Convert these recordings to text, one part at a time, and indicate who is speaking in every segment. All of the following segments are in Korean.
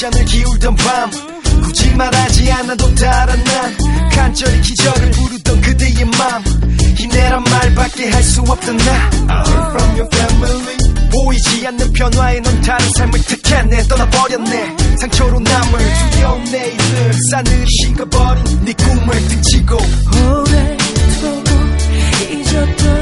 Speaker 1: 찻잔을 기울던 밤 굳이 말하지 않아도 다른 난 간절히 기적을 부르던 그대의 맘 힘내란 말밖에 할 수 없던 나. From your family. 보이지 않는 변화에 넌 다른 삶을 택했네 떠나버렸네. 상처로 남을 두려운 내일을 싸늘히 식어버린 네 꿈을 등지고.
Speaker 2: 오래도록 잊었던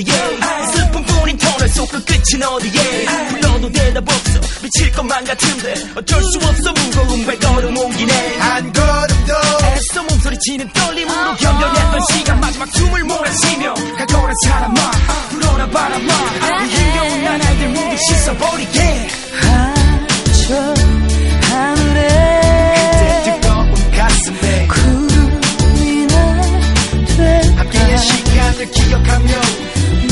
Speaker 3: 어디에? 슬픔뿐인 터널 속 그 끝은 어디에? 불러도 대답 없어. 미칠 것만 같은데 어쩔 수 없어. 무거운 발걸음 옮기네.
Speaker 1: 한 걸음 더
Speaker 3: 애써 몸소리치는 떨림으로 견뎌냈던 시간. 마지막 숨을 몰아쉬며 가거란 사람아 불어라 바람아
Speaker 1: caminhão.